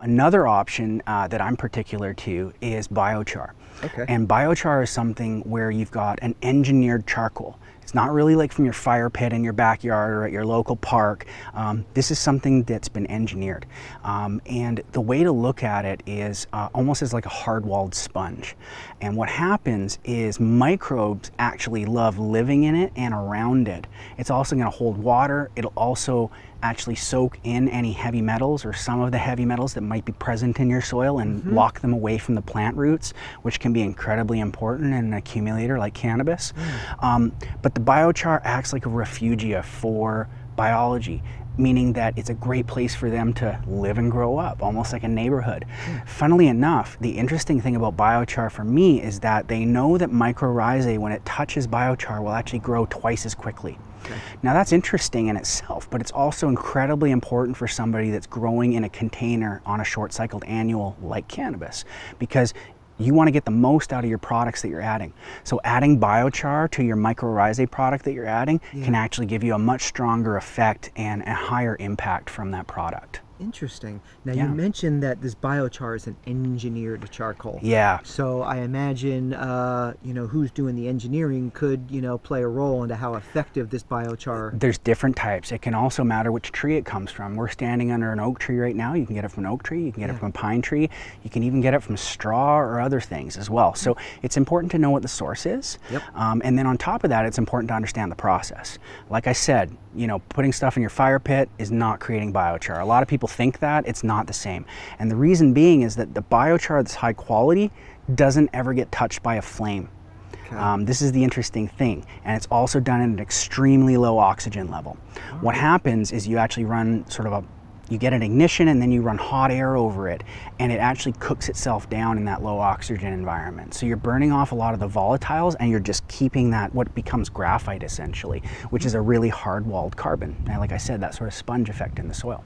Another option uh, that I'm particular to is biochar. Okay. And biochar is something where you've got an engineered charcoal. It's not really like from your fire pit in your backyard or at your local park. Um, this is something that's been engineered. Um, and the way to look at it is uh, almost as like a hard-walled sponge. And what happens is microbes actually love living in it and around it. It's also going to hold water. It'll also actually soak in any heavy metals or some of the heavy metals that might be present in your soil and mm -hmm. lock them away from the plant roots, which can be incredibly important in an accumulator like cannabis. Mm. Um, but the biochar acts like a refugia for biology meaning that it's a great place for them to live and grow up, almost like a neighborhood. Mm. Funnily enough, the interesting thing about biochar for me is that they know that mycorrhizae, when it touches biochar, will actually grow twice as quickly. Okay. Now that's interesting in itself, but it's also incredibly important for somebody that's growing in a container on a short cycled annual like cannabis because you want to get the most out of your products that you're adding. So adding biochar to your mycorrhizae product that you're adding yeah. can actually give you a much stronger effect and a higher impact from that product. Interesting. Now yeah. you mentioned that this biochar is an engineered charcoal. Yeah. So I imagine, uh, you know, who's doing the engineering could, you know, play a role into how effective this biochar. There's different types. It can also matter which tree it comes from. We're standing under an oak tree right now. You can get it from an oak tree. You can get yeah. it from a pine tree. You can even get it from straw or other things as well. So it's important to know what the source is. Yep. Um, and then on top of that, it's important to understand the process. Like I said, you know, putting stuff in your fire pit is not creating biochar. A lot of people think that, it's not the same. And the reason being is that the biochar that's high quality doesn't ever get touched by a flame. Okay. Um, this is the interesting thing, and it's also done at an extremely low oxygen level. Oh. What happens is you actually run sort of a you get an ignition and then you run hot air over it and it actually cooks itself down in that low oxygen environment. So you're burning off a lot of the volatiles and you're just keeping that what becomes graphite essentially, which is a really hard walled carbon. And like I said, that sort of sponge effect in the soil.